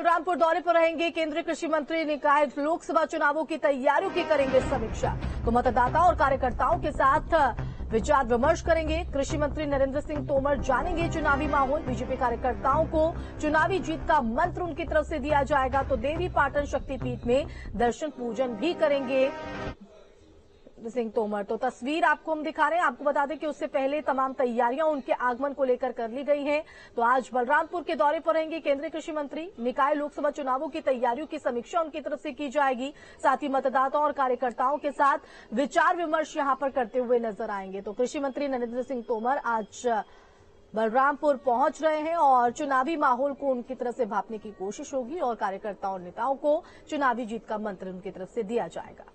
बलरामपुर दौरे पर रहेंगे केंद्रीय कृषि मंत्री ने कहा लोकसभा चुनावों की तैयारियों की करेंगे समीक्षा। तो मतदाताओं और कार्यकर्ताओं के साथ विचार विमर्श करेंगे। कृषि मंत्री नरेंद्र सिंह तोमर जानेंगे चुनावी माहौल। बीजेपी कार्यकर्ताओं को चुनावी जीत का मंत्र उनकी तरफ़ से दिया जाएगा। तो देवी पाटन शक्तिपीठ में दर्शन पूजन भी करेंगे। सिंह तोमर। तो तस्वीर आपको हम दिखा रहे हैं। आपको बता दें कि उससे पहले तमाम तैयारियाँ उनके आगमन को लेकर कर ली गई हैं। तो आज बलरामपुर के दौरे पर रहेंगे केंद्रीय कृषि मंत्री। निकाय लोकसभा चुनावों की तैयारियों की समीक्षा उनकी तरफ़ से की जाएगी। साथ ही मतदाताओं और कार्यकर्ताओं के साथ विचार विमर्श यहाँ पर करते हुए नज़र आएँगे। तो कृषि मंत्री नरेंद्र सिंह तोमर आज बलरामपुर पहुँच रहे हैं और चुनावी माहौल को उनकी तरफ़ से भापने की कोशिश होगी और कार्यकर्ताओं और नेताओं को चुनावी जीत का मंत्र उनकी तरफ़ से दिया जाएगा।